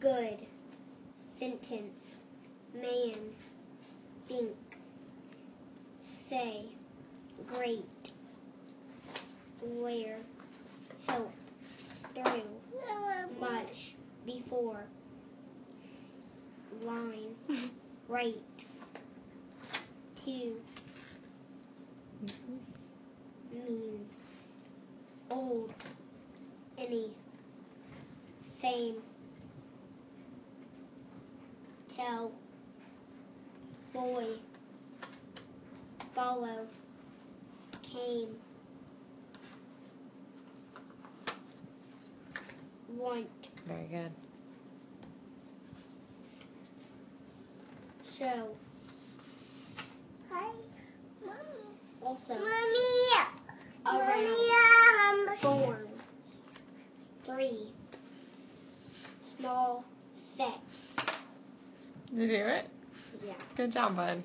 good. Sentence. Man. Think. Say. Great. Where. Help. Through. Much. Before. Line. Right. To. Mean. Old. Any. Same. Tell. Boy. Follow. Came. Want. Very good. So. Hi, mommy. Also. Mommy. Around. Mommy. Form. Three. Small. Set. Did you do it? Yeah. Good job, bud.